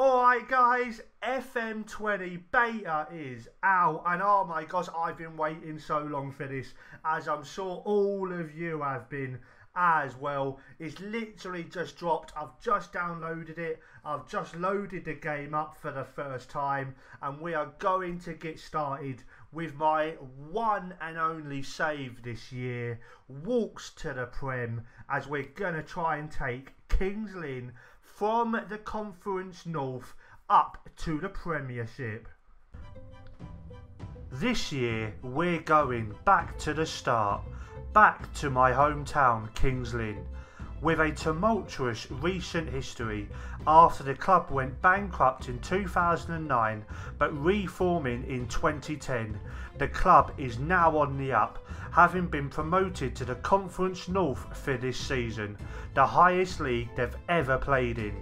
Alright guys, FM20 beta is out and oh my gosh I've been waiting so long for this as I'm sure all of you have been as well. It's literally just dropped. I've just downloaded it. I've just loaded the game up for the first time and we are going to get started with my one and only save this year. Walks to the Prem as we're going to try and take Kings Lynn from the Conference North up to the Premiership. This year we're going back to the start, back to my hometown Kings Lynn, with a tumultuous recent history after the club went bankrupt in 2009 but reforming in 2010. The club is now on the up, having been promoted to the Conference North for this season, the highest league they've ever played in.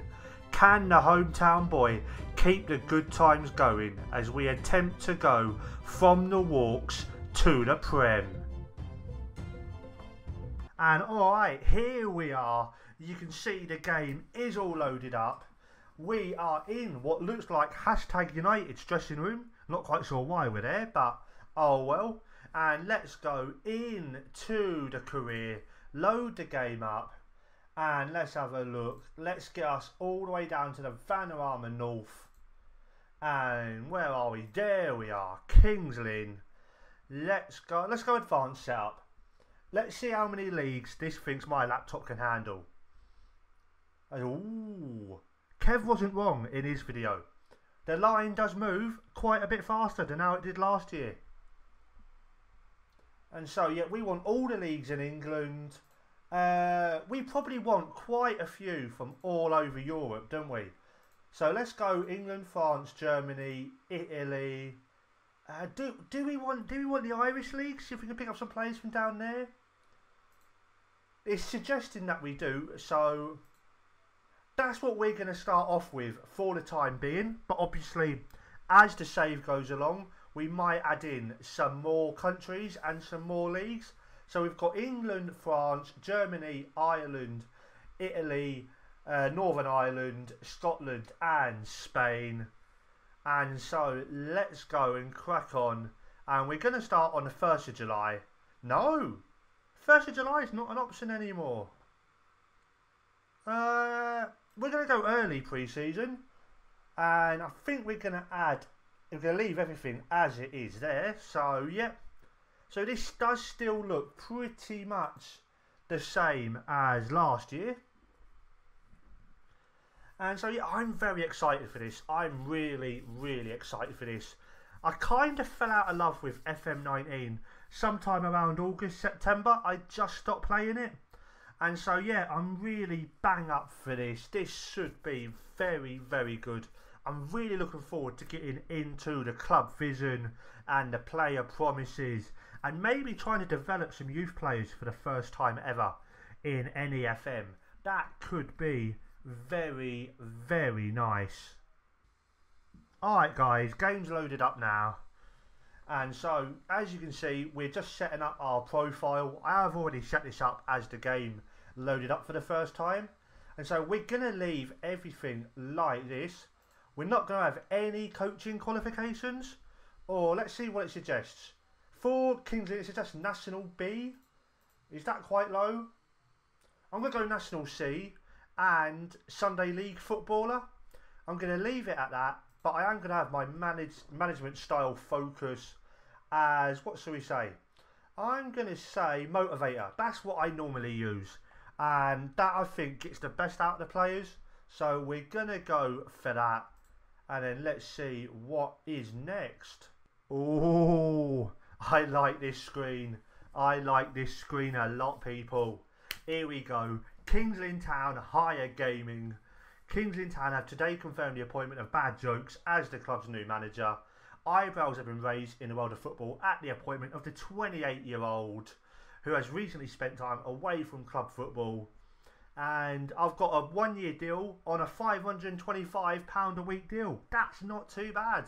Can the hometown boy keep the good times going as we attempt to go from the walks to the Prem? And alright, here we are. You can see the game is all loaded up. We are in what looks like hashtag United's dressing room. Not quite sure why we're there, but oh well. And let's go into the career, load the game up, and let's have a look. Let's get us all the way down to the Vanarama North. And where are we? There we are, Kings Lynn. Let's go. Let's go advanced setup. Let's see how many leagues this thinks my laptop can handle. Ooh. Kev wasn't wrong in his video. The line does move quite a bit faster than how it did last year. And so, yeah, we want all the leagues in England. Uh, we probably want quite a few from all over Europe, don't we? So let's go England, France, Germany, Italy. Uh, do do we want do we want the Irish league? See if we can pick up some players from down there. It's suggesting that we do, so that's what we're going to start off with for the time being. But obviously, as the save goes along, we might add in some more countries and some more leagues. So we've got England, France, Germany, Ireland, Italy, uh, Northern Ireland, Scotland, and Spain. And so let's go and crack on. And we're going to start on the 1st of July. No, 1st of July is not an option anymore. Uh, we're going to go early pre-season. And I think we're going to add, we're going to leave everything as it is there. So, yep. So this does still look pretty much the same as last year. And so, yeah, I'm very excited for this. I'm really, really excited for this. I kind of fell out of love with FM19 sometime around August, September. I just stopped playing it. And so, yeah, I'm really bang up for this. This should be very, very good. I'm really looking forward to getting into the club vision and the player promises and maybe trying to develop some youth players for the first time ever in NEFM. That could be very, very nice. Alright guys, game's loaded up now. And so, as you can see, we're just setting up our profile. I have already set this up as the game loaded up for the first time. And so we're going to leave everything like this. We're not going to have any coaching qualifications. Or let's see what it suggests. For Kingsley, it suggests National B. Is that quite low? I'm going to go National C and Sunday League footballer. I'm going to leave it at that, but I am going to have my manage, management style focus as, what shall we say? I'm going to say motivator. That's what I normally use. And that I think gets the best out of the players. So we're going to go for that. And then let's see what is next. Oh, I like this screen. I like this screen a lot, people. Here we go. Kings Town Hire Gaming. Kings Town have today confirmed the appointment of Bad Jokes as the club's new manager. Eyebrows have been raised in the world of football at the appointment of the 28 year old who has recently spent time away from club football. And I've got a one year deal on a £525 a week deal. That's not too bad.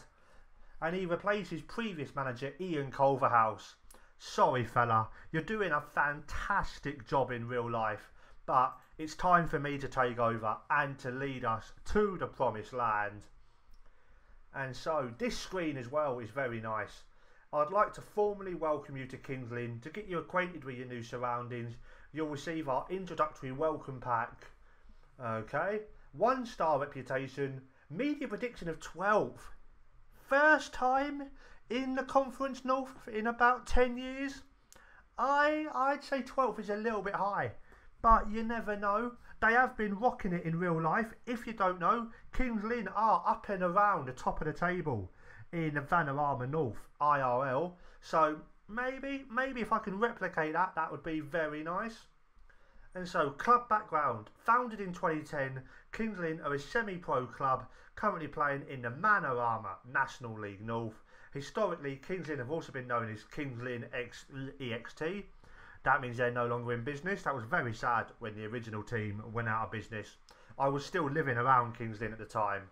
And he replaces previous manager Ian Culverhouse. Sorry, fella, you're doing a fantastic job in real life but it's time for me to take over and to lead us to the promised land. And so this screen as well is very nice. I'd like to formally welcome you to Kings Lynn. To get you acquainted with your new surroundings, you'll receive our introductory welcome pack. Okay, one star reputation, media prediction of 12. First time in the Conference North in about 10 years. I I'd say 12 is a little bit high, but you never know. They have been rocking it in real life. If you don't know, Kings Lynn are up and around the top of the table in the Vanarama North IRL. So maybe, maybe if I can replicate that, that would be very nice. And so, club background. Founded in 2010, Kings Lynn are a semi-pro club currently playing in the Manorama National League North. Historically, Kings Lynn have also been known as Kings Lynn X EXT. That means they're no longer in business. That was very sad when the original team went out of business. I was still living around Kings at the time.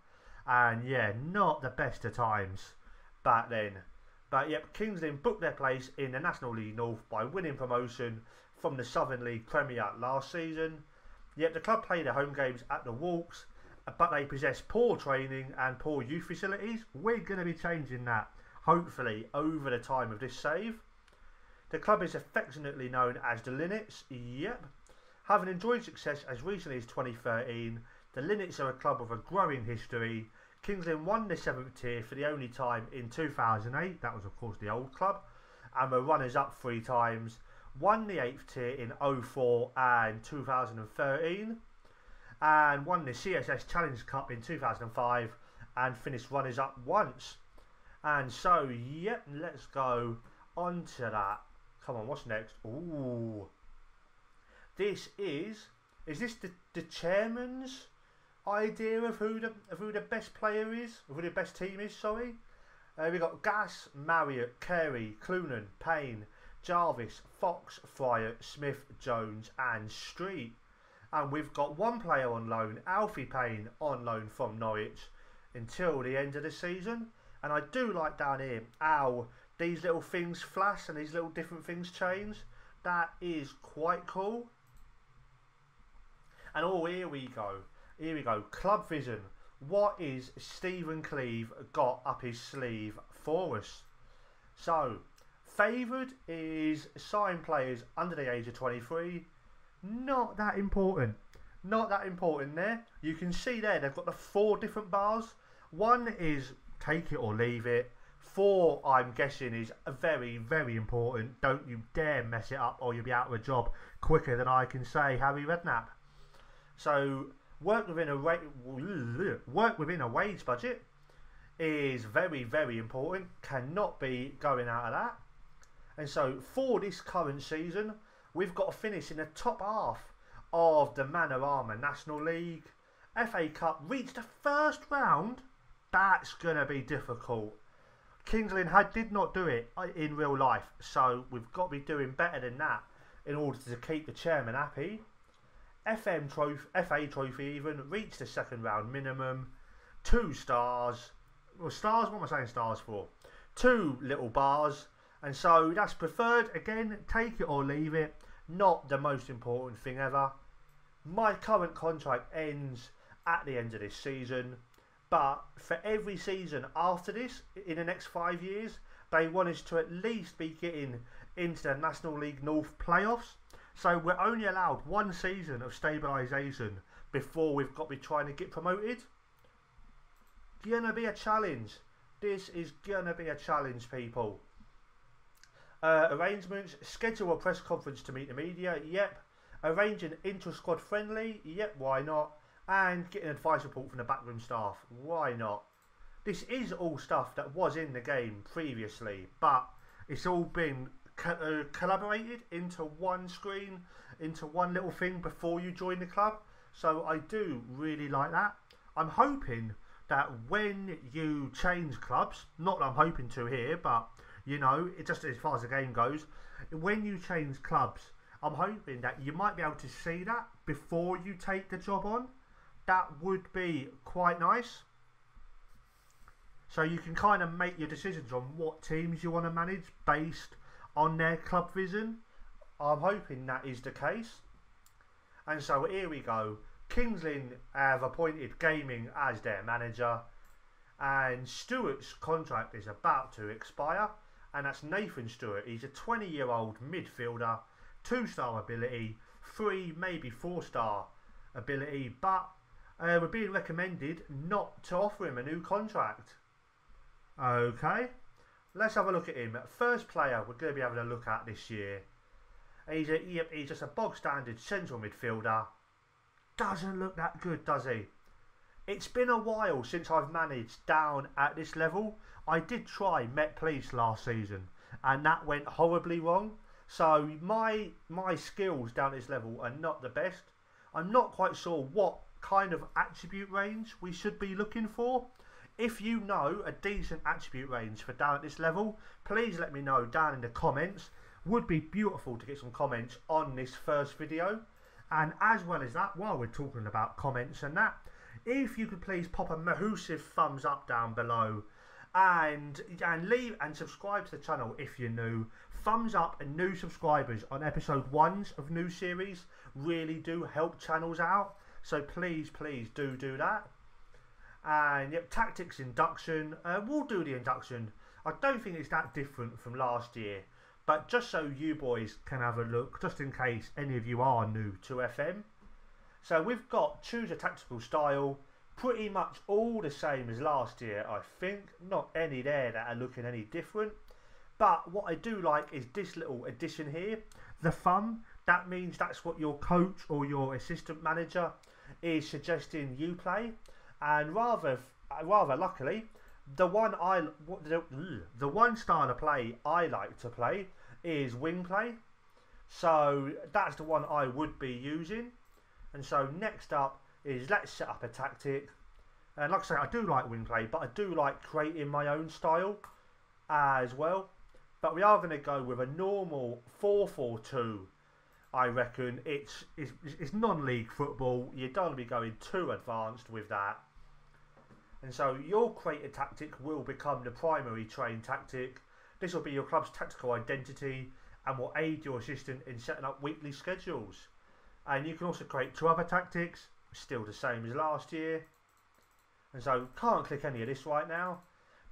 And yeah, not the best of times back then. But yep, Kings booked their place in the National League North by winning promotion from the Southern League Premier last season. Yet the club play their home games at the Walks, but they possess poor training and poor youth facilities. We're going to be changing that, hopefully, over the time of this save. The club is affectionately known as the Linnets. Yep. Having enjoyed success as recently as 2013, the Linnets are a club with a growing history. Kings Lynn won the seventh tier for the only time in 2008. That was, of course, the old club. And were runners up three times won the 8th tier in 04 and 2013 and won the CSS Challenge Cup in 2005 and finished runners up once. And so, yep, let's go on to that. Come on, what's next? Ooh. This is is this the, the chairman's idea of who the of who the best player is, of who the best team is, sorry? Uh, we got Gash, Marriott, Carey, Clunan, Payne, Jarvis, Fox, Fryer, Smith, Jones, and Street. And we've got one player on loan, Alfie Payne, on loan from Norwich until the end of the season. And I do like down here how these little things flash and these little different things change. That is quite cool. And oh, here we go. Here we go. Club Vision. What is Stephen Cleeve got up his sleeve for us? So, Favoured is sign players under the age of 23. Not that important. Not that important there. You can see there they've got the four different bars. One is take it or leave it. Four, I'm guessing, is very, very important. Don't you dare mess it up or you'll be out of a job quicker than I can say Harry Redknapp. So work within a work within a wage budget is very, very important. Cannot be going out of that. And so for this current season, we've got to finish in the top half of the Manorama National League. FA Cup reached the first round. That's going to be difficult. Kings Lynn had did not do it uh, in real life, so we've got to be doing better than that in order to keep the chairman happy. FM trophy, FA trophy even reached the second round minimum. Two stars. Well, stars. What am I saying stars for? Two little bars and so that's preferred. Again, take it or leave it. Not the most important thing ever. My current contract ends at the end of this season. But for every season after this, in the next five years, they want us to at least be getting into the National League North playoffs. So we're only allowed one season of stabilisation before we've got to be trying to get promoted. Gonna be a challenge. This is gonna be a challenge, people. Uh, arrangements, schedule a press conference to meet the media, yep. Arrange an inter-squad friendly, yep, why not? And get an advice report from the backroom staff, why not? This is all stuff that was in the game previously, but it's all been co uh, collaborated into one screen, into one little thing before you join the club. So I do really like that. I'm hoping that when you change clubs, not that I'm hoping to here, but you know, it just as far as the game goes, when you change clubs, I'm hoping that you might be able to see that before you take the job on. That would be quite nice. So you can kind of make your decisions on what teams you want to manage based on their club vision. I'm hoping that is the case. And so here we go. Kings Lynn have appointed Gaming as their manager, and Stewart's contract is about to expire. And that's Nathan Stewart. He's a 20 year old midfielder, two star ability, three, maybe four star ability, but uh, we're being recommended not to offer him a new contract. Okay, let's have a look at him. First player we're going to be having a look at this year. He's, a, he's just a bog standard central midfielder. Doesn't look that good, does he? It's been a while since I've managed down at this level. I did try Met Police last season and that went horribly wrong. So my my skills down this level are not the best. I'm not quite sure what kind of attribute range we should be looking for. If you know a decent attribute range for down at this level, please let me know down in the comments. Would be beautiful to get some comments on this first video. And as well as that, while we're talking about comments and that, if you could please pop a massive thumbs up down below and and leave and subscribe to the channel if you're new. Thumbs up and new subscribers on episode ones of new series really do help channels out. So please, please do do that. And yep, tactics induction. Uh, we'll do the induction. I don't think it's that different from last year, but just so you boys can have a look, just in case any of you are new to FM. So we've got choose a tactical style, pretty much all the same as last year, I think. Not any there that are looking any different. But what I do like is this little addition here, the thumb. That means that's what your coach or your assistant manager is suggesting you play. And rather, uh, rather luckily, the one I the, the one style of play I like to play is wing play. So that's the one I would be using. And so next up is let's set up a tactic. And like I say, I do like wing play, but I do like creating my own style as well. But we are going to go with a normal 4-4-2. I reckon it's it's, it's non-league football. You don't want to be going too advanced with that. And so your created tactic will become the primary train tactic. This will be your club's tactical identity and will aid your assistant in setting up weekly schedules. And you can also create two other tactics, still the same as last year. And so can't click any of this right now.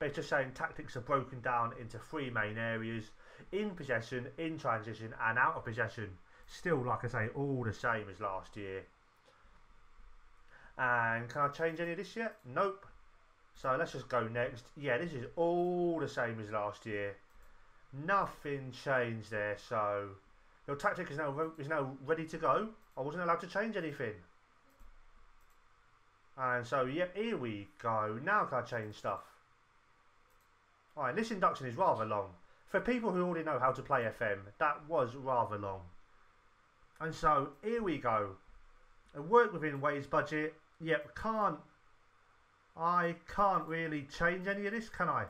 But it's just saying tactics are broken down into three main areas. In possession, in transition and out of possession. Still, like I say, all the same as last year. And can I change any of this yet? Nope. So let's just go next. Yeah, this is all the same as last year. Nothing changed there. So your tactic is now is now ready to go. I wasn't allowed to change anything. And so, yep, here we go. Now can I change stuff? Alright, this induction is rather long. For people who already know how to play FM, that was rather long. And so, here we go. I work within Wade's budget. Yep, can't... I can't really change any of this, can I?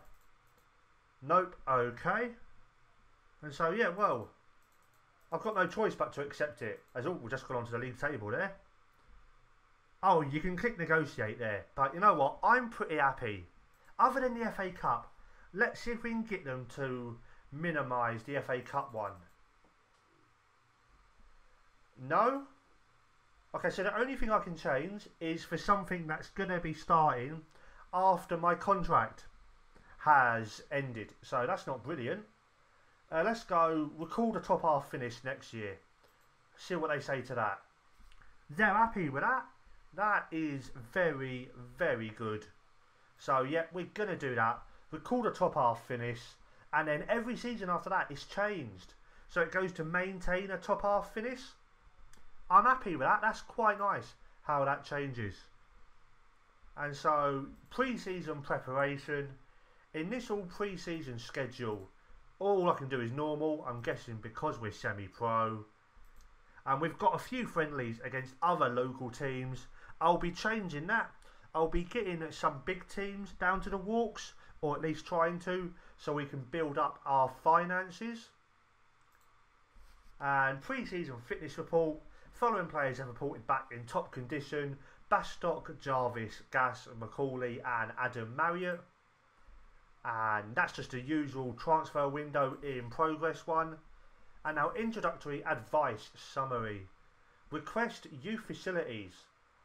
Nope, okay. And so, yeah, well, I've got no choice but to accept it. As all, we've just gone onto the league table there. Oh, you can click negotiate there. But you know what? I'm pretty happy. Other than the FA Cup, let's see if we can get them to minimise the FA Cup one. No? Okay, so the only thing I can change is for something that's going to be starting after my contract has ended. So that's not brilliant. Uh, let's go recall the top half finish next year. See what they say to that. They're happy with that. That is very, very good. So, yeah, we're going to do that. Recall the top half finish. And then every season after that is changed. So it goes to maintain a top half finish. I'm happy with that. That's quite nice how that changes. And so, pre season preparation, initial pre season schedule all I can do is normal, I'm guessing because we're semi-pro. And we've got a few friendlies against other local teams. I'll be changing that. I'll be getting some big teams down to the walks, or at least trying to, so we can build up our finances. And pre-season fitness report. Following players have reported back in top condition. Bastock, Jarvis, Gash, Macaulay and Adam Marriott and that's just a usual transfer window in progress one. And now introductory advice summary. Request youth facilities.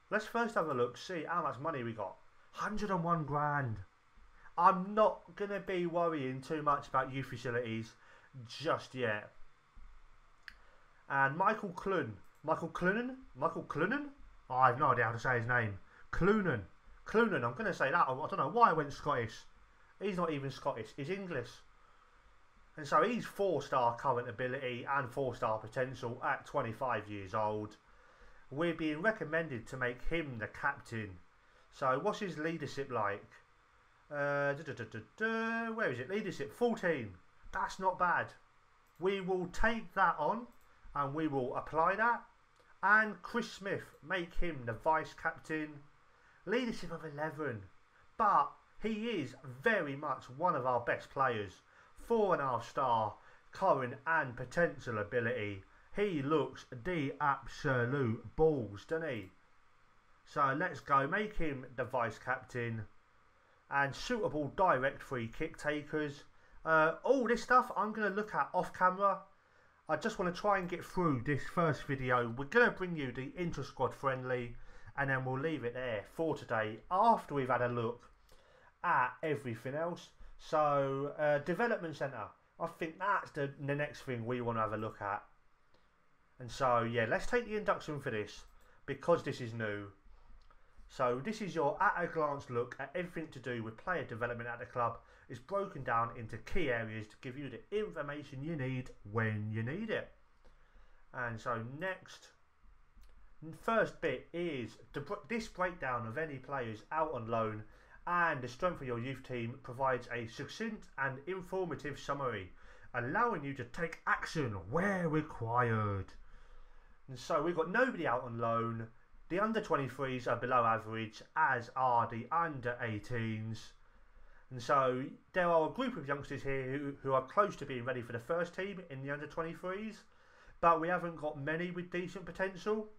Let's first have a look, see how much money we got. 101 grand. I'm not going to be worrying too much about youth facilities just yet. And Michael Clun. Michael Clunan? Michael Clunan? Oh, I have no idea how to say his name. Clunan. Clunan, I'm going to say that. I don't know why I went Scottish. He's not even Scottish, he's English. And so he's four star current ability and four star potential at 25 years old. We're being recommended to make him the captain. So what's his leadership like? Uh, where is it? Leadership 14. That's not bad. We will take that on and we will apply that. And Chris Smith, make him the vice captain. Leadership of 11. But he is very much one of our best players. Four and a half star, current and potential ability. He looks the absolute balls, doesn't he? So let's go. Make him the vice captain. And suitable direct free kick takers. Uh, all this stuff I'm going to look at off camera. I just want to try and get through this first video. We're going to bring you the inter squad friendly and then we'll leave it there for today after we've had a look at everything else. So, uh, development centre. I think that's the, the next thing we want to have a look at. And so, yeah, let's take the induction for this because this is new. So, this is your at a glance look at everything to do with player development at the club. It's broken down into key areas to give you the information you need when you need it. And so, next, first bit is this breakdown of any players out on loan and the strength of your youth team provides a succinct and informative summary, allowing you to take action where required. And so we've got nobody out on loan. The under 23s are below average, as are the under 18s. And so there are a group of youngsters here who, who are close to being ready for the first team in the under 23s, but we haven't got many with decent potential.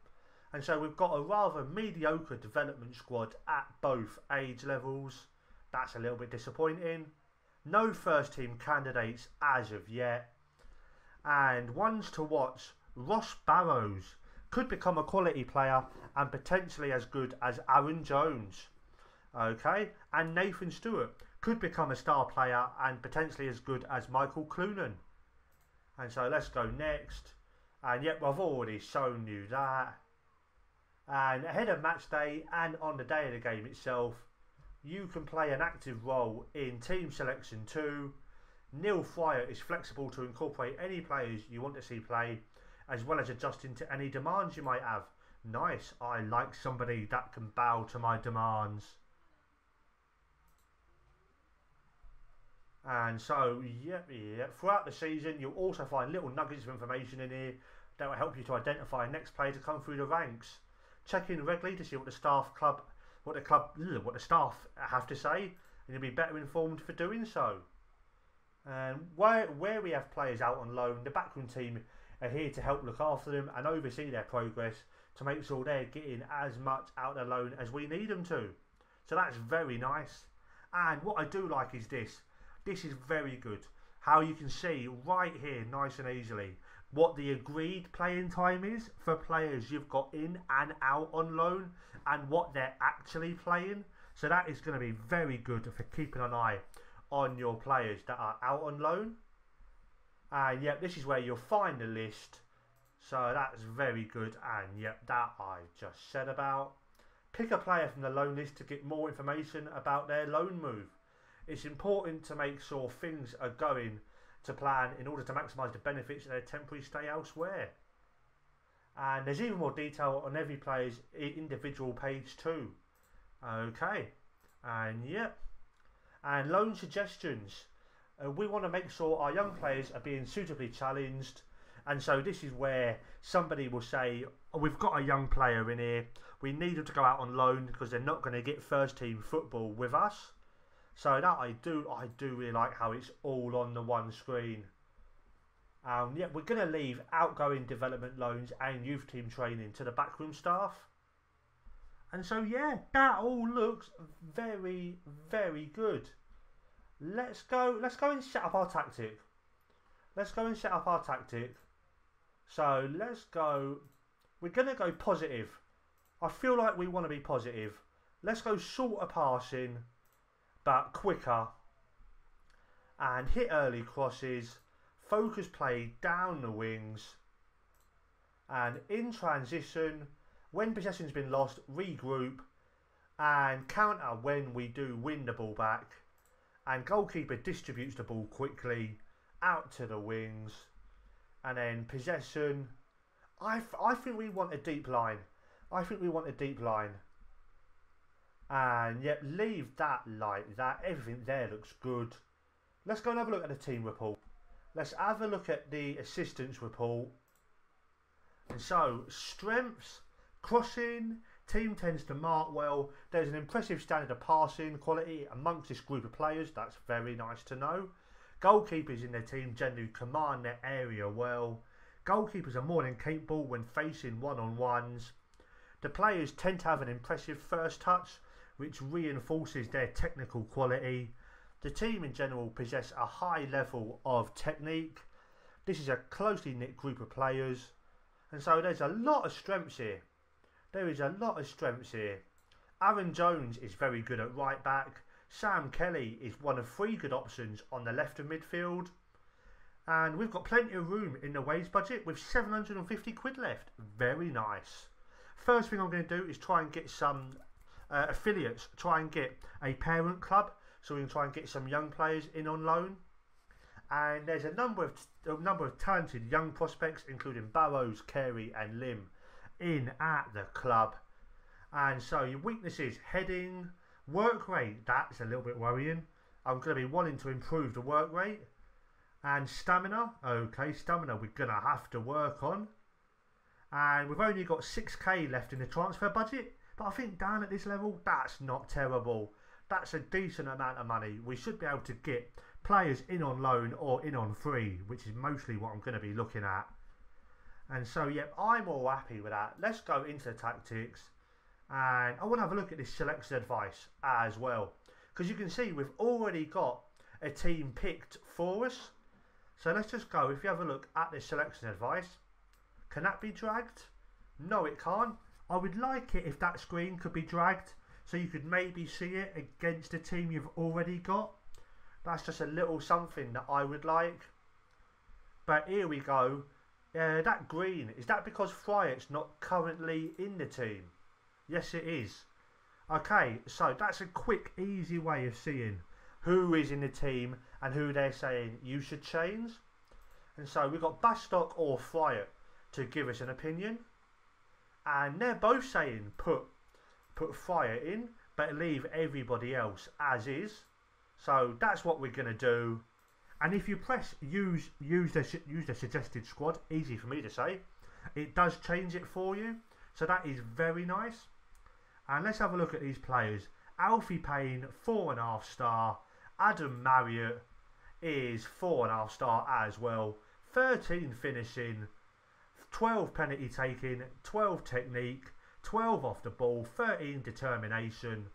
And so we've got a rather mediocre development squad at both age levels. That's a little bit disappointing. No first team candidates as of yet. And ones to watch Ross Barrows could become a quality player and potentially as good as Aaron Jones. Okay, and Nathan Stewart could become a star player and potentially as good as Michael Clunan. And so let's go next. And yep, I've already shown you that. And ahead of match day and on the day of the game itself, you can play an active role in team selection too. Neil Fryer is flexible to incorporate any players you want to see play, as well as adjusting to any demands you might have. Nice, I like somebody that can bow to my demands. And so, yeah, yeah, throughout the season, you'll also find little nuggets of information in here that will help you to identify next player to come through the ranks check in regularly to see what the staff club, what the club, what the staff have to say, and you'll be better informed for doing so. And where where we have players out on loan, the backroom team are here to help look after them and oversee their progress to make sure they're getting as much out of loan as we need them to. So that's very nice. And what I do like is this. This is very good. How you can see right here, nice and easily, what the agreed playing time is for players you've got in and out on loan and what they're actually playing. So that is going to be very good for keeping an eye on your players that are out on loan. And yep, this is where you'll find the list. So that's very good. And yep, that I just said about. Pick a player from the loan list to get more information about their loan move. It's important to make sure things are going to plan in order to maximise the benefits of their temporary stay elsewhere. And there's even more detail on every player's individual page too. Okay, and yep. And loan suggestions. Uh, we want to make sure our young players are being suitably challenged. And so this is where somebody will say, oh, we've got a young player in here. We need them to go out on loan because they're not going to get first team football with us. So that I do, I do really like how it's all on the one screen. Um, yeah, we're going to leave outgoing development loans and youth team training to the backroom staff. And so yeah, that all looks very, very good. Let's go. Let's go and set up our tactic. Let's go and set up our tactic. So let's go we're going to go positive. I feel like we want to be positive. Let's go shorter passing, but quicker. And hit early crosses. Focus play down the wings. And in transition, when possession's been lost, regroup and counter when we do win the ball back. And goalkeeper distributes the ball quickly out to the wings. And then possession. I, I think we want a deep line. I think we want a deep line. And yet leave that like that. Everything there looks good. Let's go and have a look at the team report. Let's have a look at the assistance report. And so, strengths, crossing, team tends to mark well. There's an impressive standard of passing quality amongst this group of players. That's very nice to know. Goalkeepers in their team generally command their area well. Goalkeepers are more than capable when facing one-on-ones. The players tend to have an impressive first touch, which reinforces their technical quality. The team in general possess a high level of technique. This is a closely knit group of players, and so there's a lot of strengths here. There is a lot of strengths here. Aaron Jones is very good at right back. Sam Kelly is one of three good options on the left of midfield. And we've got plenty of room in the wage budget with 750 quid left. Very nice. First thing I'm going to do is try and get some uh, affiliates, try and get a parent club so we can try and get some young players in on loan. And there's a number of a number of talented young prospects, including Barrows, Carey, and Lim, in at the club. And so your weaknesses: heading, work rate. That's a little bit worrying. I'm going to be wanting to improve the work rate. And stamina, okay, stamina we're going to have to work on. And we've only got 6k left in the transfer budget. But I think down at this level, that's not terrible. That's a decent amount of money. We should be able to get players in on loan or in on free, which is mostly what I'm going to be looking at. And so, yep, I'm all happy with that. Let's go into tactics. And I want to have a look at this selection advice as well. Because you can see we've already got a team picked for us. So let's just go. If you have a look at this selection advice, can that be dragged? No, it can't. I would like it if that screen could be dragged so you could maybe see it against a team you've already got. That's just a little something that I would like. But here we go. Uh, that green, is that because Fryatt's not currently in the team? Yes, it is. Okay, so that's a quick, easy way of seeing who is in the team and who they're saying you should change. And so we've got Bastock or Fryatt to give us an opinion. And they're both saying put put fire in, but leave everybody else as is. So that's what we're going to do. And if you press use use the use the suggested squad, easy for me to say, it does change it for you. So that is very nice. And let's have a look at these players. Alfie Payne, four and a half star. Adam Marriott is four and a half star as well. 13 finishing, 12 penalty taking, 12 technique, 12 off the ball, 13 determination.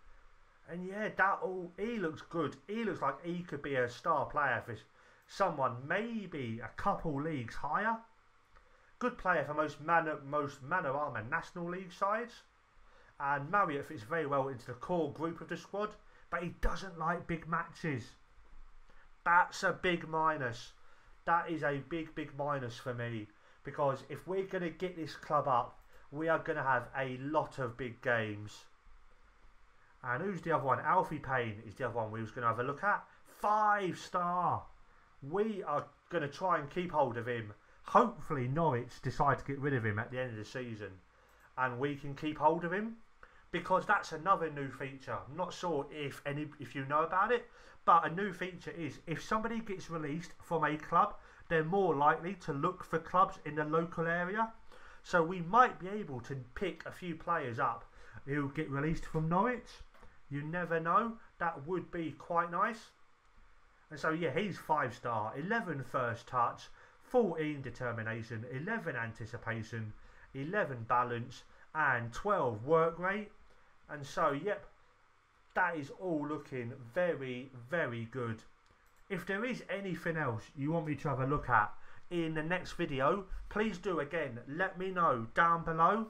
And yeah, that all he looks good. He looks like he could be a star player for someone maybe a couple leagues higher. Good player for most man most Armour National League sides. And Marriott fits very well into the core group of the squad, but he doesn't like big matches. That's a big minus. That is a big, big minus for me. Because if we're going to get this club up, we are going to have a lot of big games. And who's the other one? Alfie Payne is the other one we was going to have a look at. Five star. We are going to try and keep hold of him. Hopefully Norwich decide to get rid of him at the end of the season. And we can keep hold of him. Because that's another new feature. I'm not sure if any if you know about it. But a new feature is if somebody gets released from a club, they're more likely to look for clubs in the local area. So we might be able to pick a few players up who get released from Norwich. You never know. That would be quite nice. And so, yeah, he's five star. 11 first touch, 14 determination, 11 anticipation, 11 balance, and 12 work rate. And so, yep, that is all looking very, very good. If there is anything else you want me to have a look at, in the next video, please do again let me know down below.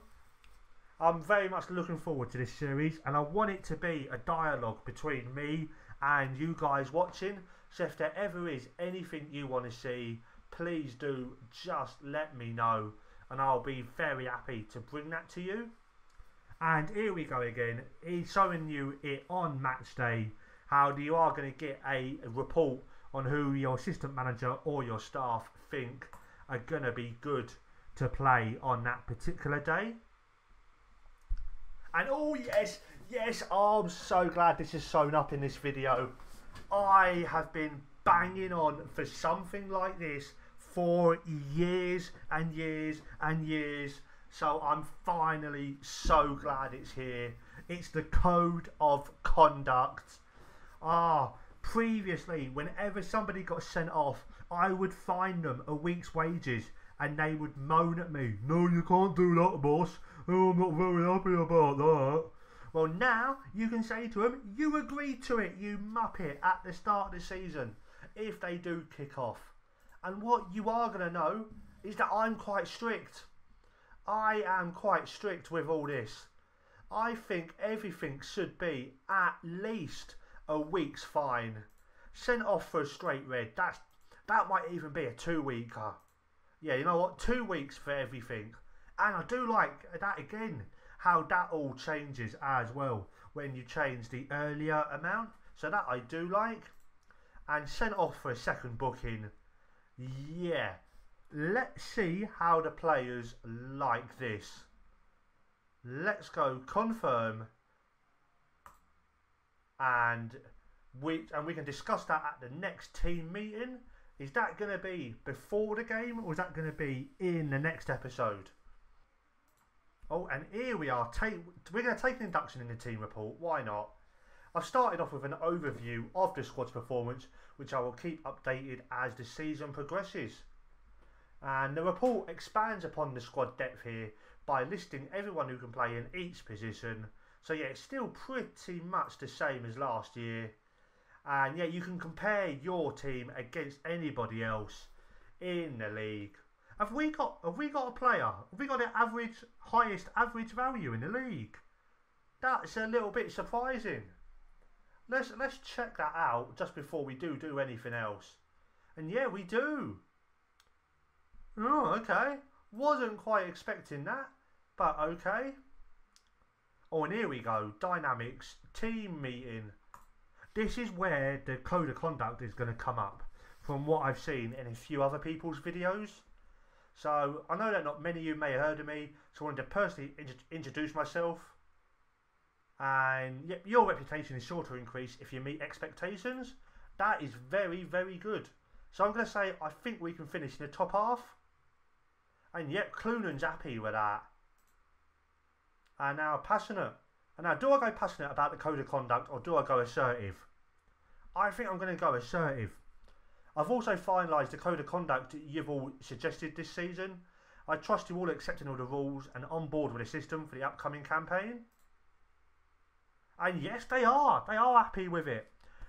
I'm very much looking forward to this series and I want it to be a dialogue between me and you guys watching. So if there ever is anything you want to see, please do just let me know and I'll be very happy to bring that to you. And here we go again. He's showing you it on match day how you are going to get a report on who your assistant manager or your staff think are going to be good to play on that particular day. And oh yes, yes, oh, I'm so glad this is shown up in this video. I have been banging on for something like this for years and years and years. So I'm finally so glad it's here. It's the code of conduct. Ah, previously, whenever somebody got sent off, I would fine them a week's wages and they would moan at me. No, you can't do that, boss. Oh, I'm not very happy about that. Well, now you can say to them, you agreed to it, you muppet, at the start of the season, if they do kick off. And what you are going to know is that I'm quite strict. I am quite strict with all this. I think everything should be at least a week's fine. Sent off for a straight red. That's that might even be a two weeker. Yeah, you know what? Two weeks for everything. And I do like that again, how that all changes as well when you change the earlier amount. So that I do like. And sent off for a second booking. Yeah. Let's see how the players like this. Let's go confirm and we and we can discuss that at the next team meeting. Is that going to be before the game or is that going to be in the next episode? Oh, and here we are. Take, we're going to take an induction in the team report. Why not? I've started off with an overview of the squad's performance, which I will keep updated as the season progresses. And the report expands upon the squad depth here by listing everyone who can play in each position so yeah, it's still pretty much the same as last year. And yeah, you can compare your team against anybody else in the league. Have we got have we got a player? Have we got the average highest average value in the league? That's a little bit surprising. Let's let's check that out just before we do do anything else. And yeah, we do. Oh, okay. Wasn't quite expecting that, but okay. Oh, and here we go. Dynamics team meeting. This is where the code of conduct is going to come up from what I've seen in a few other people's videos. So I know that not many of you may have heard of me, so I wanted to personally introduce myself. And yep, your reputation is sure to increase if you meet expectations. That is very, very good. So I'm going to say I think we can finish in the top half. And yep, Clunan's happy with that are now passionate. And now, do I go passionate about the code of conduct or do I go assertive? I think I'm going to go assertive. I've also finalised the code of conduct you've all suggested this season. I trust you all accepting all the rules and on board with the system for the upcoming campaign. And yes, they are. They are happy with it.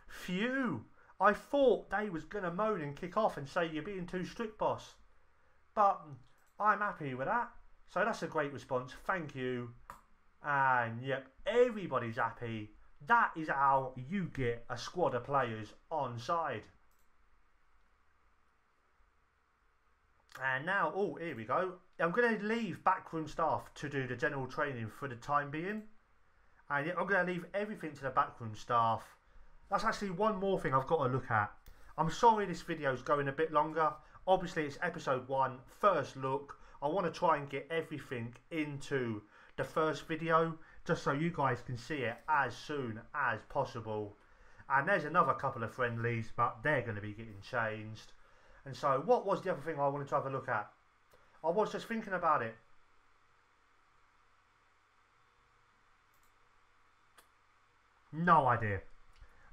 Phew. I thought they was going to moan and kick off and say you're being too strict, boss. But mm, I'm happy with that. So that's a great response. Thank you. And yep, everybody's happy. That is how you get a squad of players on side. And now, oh, here we go. I'm going to leave backroom staff to do the general training for the time being. And I'm going to leave everything to the backroom staff. That's actually one more thing I've got to look at. I'm sorry this video is going a bit longer. Obviously, it's episode one, first look. I want to try and get everything into the first video just so you guys can see it as soon as possible. And there's another couple of friendlies, but they're going to be getting changed. And so, what was the other thing I wanted to have a look at? I was just thinking about it. No idea.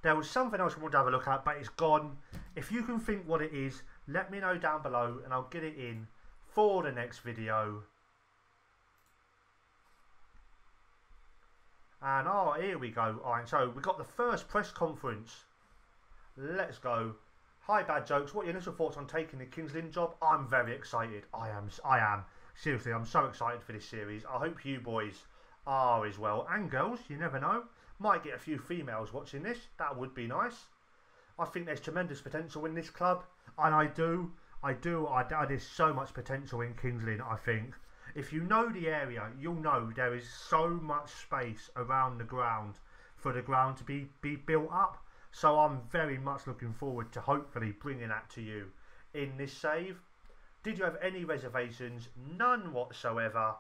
There was something else I wanted to have a look at, but it's gone. If you can think what it is, let me know down below and I'll get it in for the next video. And oh, here we go. All right, so we got the first press conference. Let's go. Hi, bad jokes. What are your initial thoughts on taking the Kings Lynn job? I'm very excited. I am. I am. Seriously, I'm so excited for this series. I hope you boys are as well, and girls. You never know. Might get a few females watching this. That would be nice. I think there's tremendous potential in this club, and I do. I do. I, there's so much potential in Kings Lynn. I think if you know the area, you'll know there is so much space around the ground for the ground to be be built up. So I'm very much looking forward to hopefully bringing that to you in this save. Did you have any reservations? None whatsoever.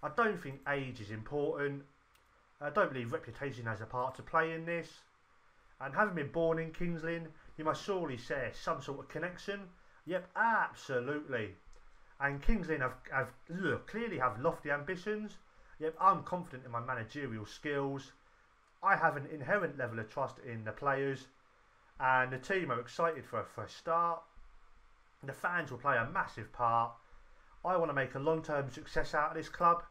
I don't think age is important. I don't believe reputation has a part to play in this. And having been born in King's Lynn, you must surely share some sort of connection. Yep, absolutely. And Kings Lynn have, have ugh, clearly have lofty ambitions. Yep, I'm confident in my managerial skills. I have an inherent level of trust in the players, and the team are excited for a fresh start. The fans will play a massive part. I want to make a long term success out of this club,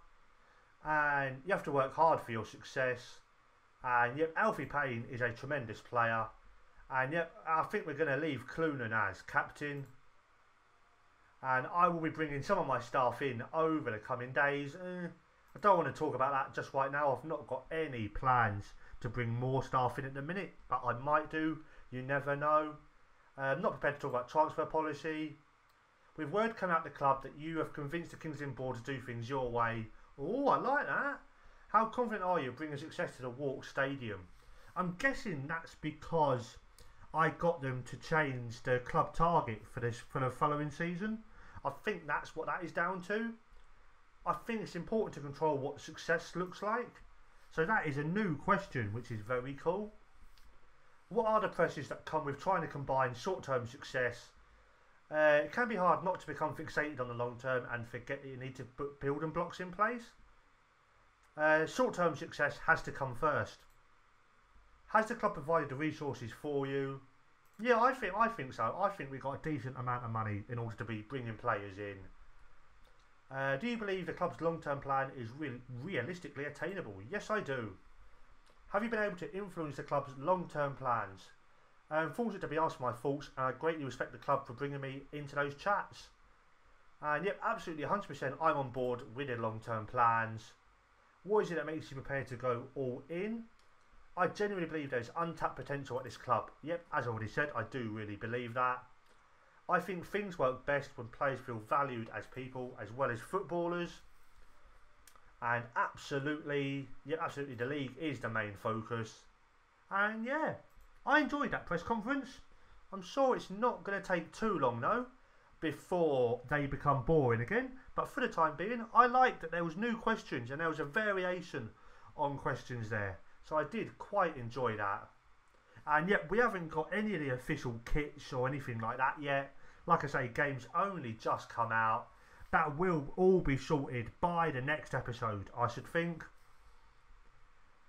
and you have to work hard for your success. And yep, Alfie Payne is a tremendous player, and yep, I think we're going to leave Clunan as captain. And I will be bringing some of my staff in over the coming days. Eh, I don't want to talk about that just right now. I've not got any plans to bring more staff in at the minute, but I might do. You never know. I'm um, not prepared to talk about transfer policy. With word come out the club that you have convinced the Kings Lynn board to do things your way. Oh, I like that. How confident are you of bringing success to the Walks Stadium? I'm guessing that's because I got them to change the club target for this for the following season. I think that's what that is down to. I think it's important to control what success looks like. So that is a new question, which is very cool. What are the pressures that come with trying to combine short-term success? Uh, it can be hard not to become fixated on the long term and forget that you need to put building blocks in place. Uh, short-term success has to come first. Has the club provided the resources for you? Yeah, I think I think so. I think we've got a decent amount of money in order to be bringing players in. Uh, do you believe the club's long term plan is re- realistically attainable? Yes, I do. Have you been able to influence the club's long term plans? I'm fortunate to be asked my thoughts, and I greatly respect the club for bringing me into those chats. And yep, absolutely 100% I'm on board with their long term plans. What is it that makes you prepared to go all in? I genuinely believe there's untapped potential at this club. Yep, as I already said, I do really believe that. I think things work best when players feel valued as people as well as footballers. And absolutely, yeah, absolutely, the league is the main focus. And yeah, I enjoyed that press conference. I'm sure it's not going to take too long though before they become boring again. But for the time being, I liked that there was new questions and there was a variation on questions there. So I did quite enjoy that. And yet we haven't got any of the official kits or anything like that yet. Like I say, games only just come out. That will all be sorted by the next episode, I should think.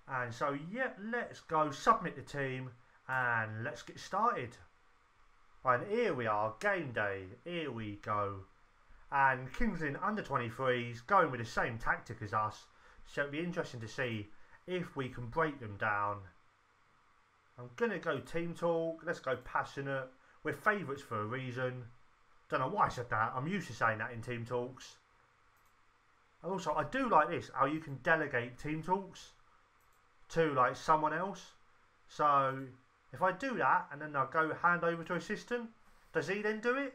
And so, yeah, let's go submit the team and let's get started. And here we are, game day. Here we go. And Kings Lynn under 23s going with the same tactic as us. So it'll be interesting to see if we can break them down. I'm going to go team talk. Let's go passionate. We're favourites for a reason. Don't know why I said that. I'm used to saying that in team talks. And also, I do like this, how you can delegate team talks to like someone else. So, if I do that and then I go hand over to assistant, does he then do it?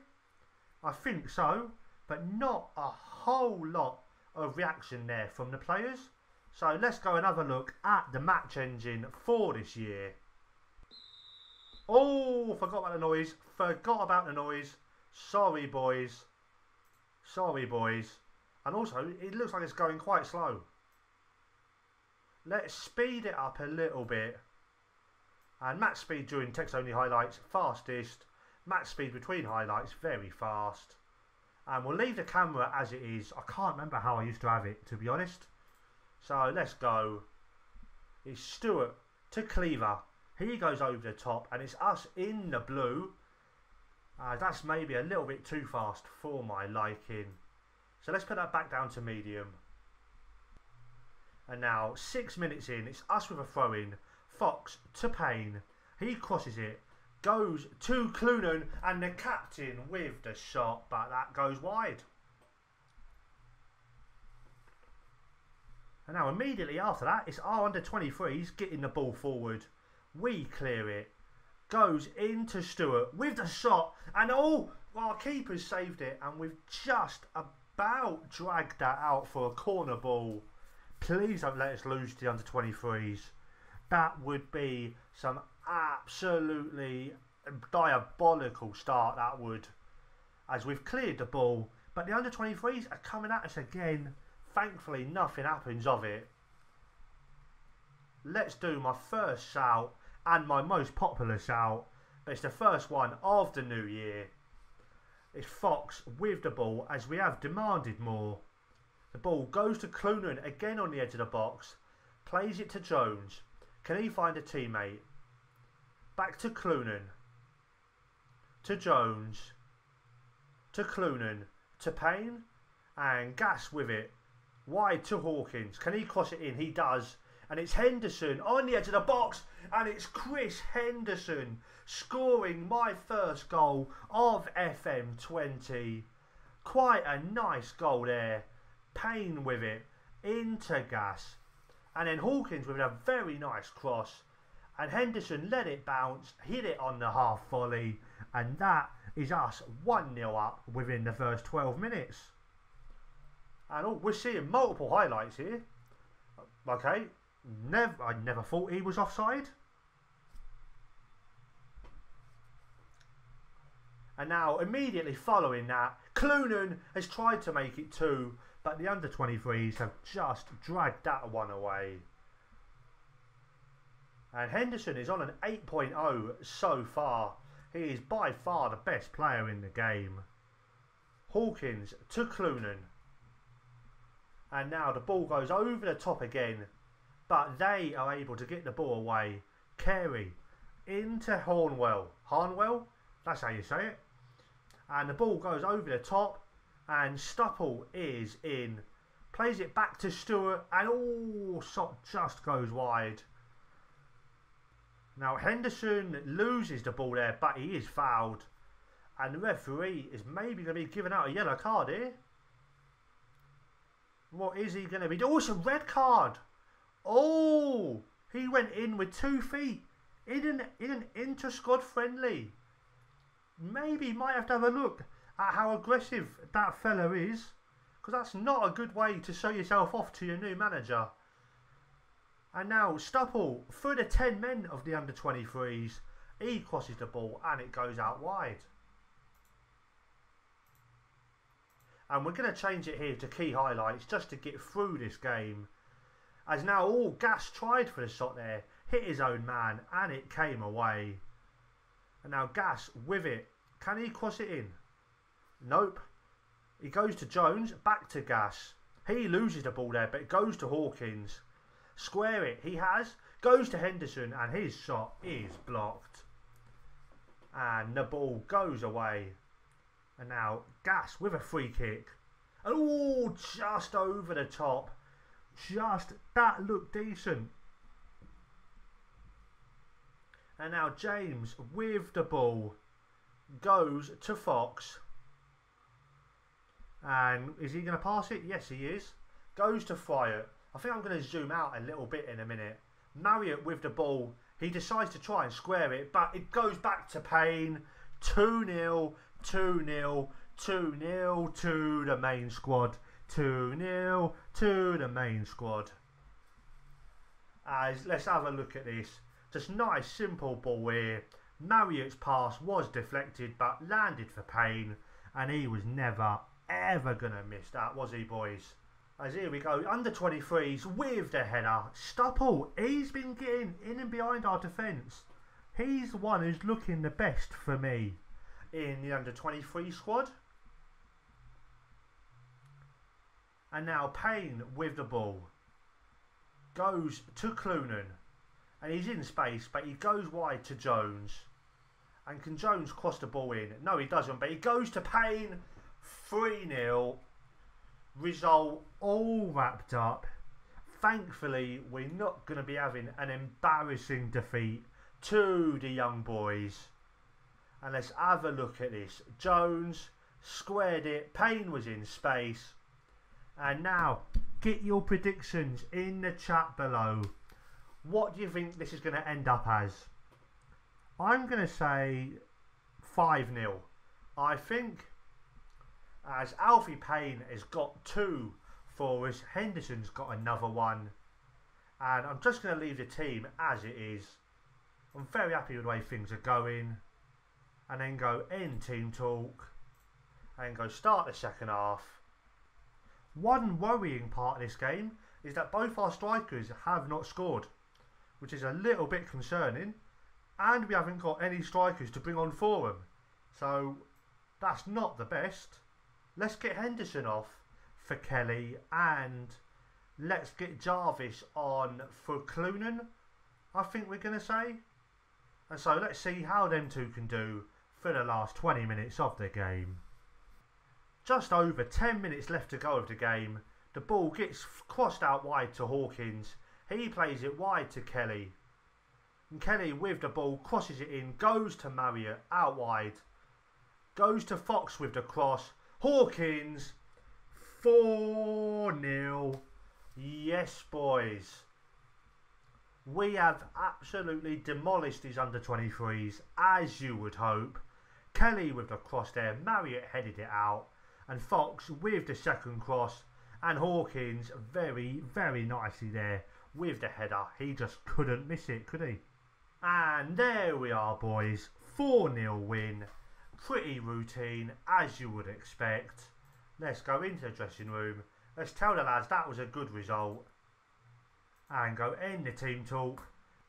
I think so, but not a whole lot of reaction there from the players. So let's go and have a look at the match engine for this year. Oh, forgot about the noise. Forgot about the noise. Sorry, boys. Sorry, boys. And also, it looks like it's going quite slow. Let's speed it up a little bit. And match speed during text only highlights, fastest. Match speed between highlights, very fast. And we'll leave the camera as it is. I can't remember how I used to have it, to be honest. So let's go. It's Stewart to Cleaver. He goes over the top, and it's us in the blue. Uh, that's maybe a little bit too fast for my liking. So let's put that back down to medium. And now, six minutes in, it's us with a throw in. Fox to Payne. He crosses it goes to Clunan and the captain with the shot, but that goes wide. And now immediately after that, it's our under 23s getting the ball forward. We clear it. Goes into Stewart with the shot, and oh, our keeper's saved it, and we've just about dragged that out for a corner ball. Please don't let us lose the under 23s. That would be some absolutely diabolical start, that would. As we've cleared the ball, but the under 23s are coming at us again. Thankfully, nothing happens of it. Let's do my first shout and my most popular shout. It's the first one of the new year. It's Fox with the ball as we have demanded more. The ball goes to Clunan again on the edge of the box. Plays it to Jones. Can he find a teammate? Back to Clunan. To Jones. To Clunan. To Payne. And Gash with it. Wide to Hawkins. Can he cross it in? He does. And it's Henderson on the edge of the box. And it's Chris Henderson scoring my first goal of FM20. Quite a nice goal there. Payne with it. Into Gash. And then Hawkins with a very nice cross. And Henderson let it bounce, hit it on the half volley. And that is us 1 0 up within the first 12 minutes. And oh, we're seeing multiple highlights here. Okay, never, I never thought he was offside. And now, immediately following that, Clunan has tried to make it two, but the under 23s have just dragged that one away. And Henderson is on an 8.0 so far. He is by far the best player in the game. Hawkins to Clunan. And now the ball goes over the top again. But they are able to get the ball away. Carey into Hornwell. Hornwell? That's how you say it. And the ball goes over the top. And Stupple is in. Plays it back to Stewart. And oh, shot just goes wide. Now Henderson loses the ball there, but he is fouled. And the referee is maybe going to be giving out a yellow card here. What is he going to be? Oh, it's a red card. Oh, he went in with two feet in an, in an inter-squad friendly. Maybe might have to have a look at how aggressive that fella is. Because that's not a good way to show yourself off to your new manager. And now Stupple, through the 10 men of the under 23s, he crosses the ball and it goes out wide. And we're going to change it here to key highlights just to get through this game. As now all Gash tried for the shot there, hit his own man and it came away. And now Gash with it. Can he cross it in? Nope. He goes to Jones, back to Gash. He loses the ball there, but it goes to Hawkins. Square it. He has. Goes to Henderson and his shot is blocked. And the ball goes away. And now Gash with a free kick. Oh, just over the top. Just, that looked decent. And now James with the ball goes to Fox. And is he going to pass it? Yes, he is. Goes to Fryatt. I think I'm going to zoom out a little bit in a minute. Marriott with the ball. He decides to try and square it, but it goes back to Payne. 2 0, 2 0, 2 0 to the main squad. 2 0 to the main squad. As let's have a look at this. Just nice simple ball here. Marriott's pass was deflected but landed for Payne and he was never ever gonna miss that was he boys? As here we go, under 23s with the header. Stupple, he's been getting in and behind our defence. He's the one who's looking the best for me in the under 23 squad. And now Payne with the ball. Goes to Clunan. And he's in space, but he goes wide to Jones. And can Jones cross the ball in? No, he doesn't, but he goes to Payne. 3 0 result all wrapped up. Thankfully, we're not going to be having an embarrassing defeat to the young boys. And let's have a look at this. Jones squared it. Payne was in space. And now, get your predictions in the chat below. What do you think this is going to end up as? I'm going to say 5 0. I think as Alfie Payne has got two for us, Henderson's got another one. And I'm just going to leave the team as it is. I'm very happy with the way things are going. And then go end team talk. And go start the second half. One worrying part of this game is that both our strikers have not scored. Which is a little bit concerning. And we haven't got any strikers to bring on for them. So that's not the best. Let's get Henderson off for Kelly and let's get Jarvis on for Clunan, I think we're going to say. And so let's see how them two can do for the last 20 minutes of the game. Just over 10 minutes left to go of the game. The ball gets crossed out wide to Hawkins. He plays it wide to Kelly. And Kelly with the ball crosses it in, goes to Marriott out wide. Goes to Fox with the cross. Hawkins 4 0. Yes, boys. We have absolutely demolished these under 23s, as you would hope. Kelly with the cross there, Marriott headed it out, and Fox with the second cross, and Hawkins very, very nicely there with the header. He just couldn't miss it, could he? And there we are, boys. 4 0 win. Pretty routine, as you would expect. Let's go into the dressing room. Let's tell the lads that was a good result. And go end the team talk.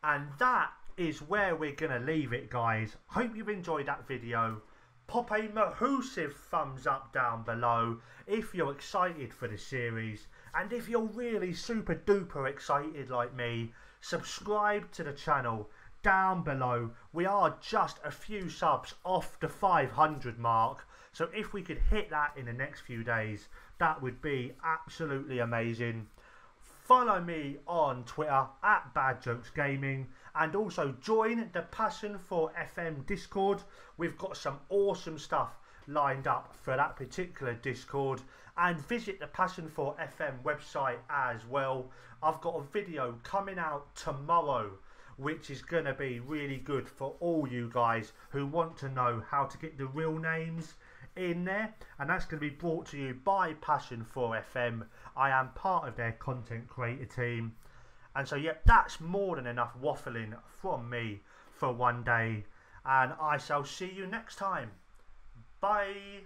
And that is where we're going to leave it, guys. Hope you've enjoyed that video. Pop a mahoosive thumbs up down below if you're excited for the series. And if you're really super duper excited like me, subscribe to the channel down below. We are just a few subs off the 500 mark. So if we could hit that in the next few days, that would be absolutely amazing. Follow me on Twitter at Bad Jokes Gaming and also join the Passion for FM Discord. We've got some awesome stuff lined up for that particular Discord and visit the Passion for FM website as well. I've got a video coming out tomorrow which is going to be really good for all you guys who want to know how to get the real names in there and that's going to be brought to you by Passion for FM. I am part of their content creator team and so yeah that's more than enough waffling from me for one day and I shall see you next time. Bye.